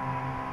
Música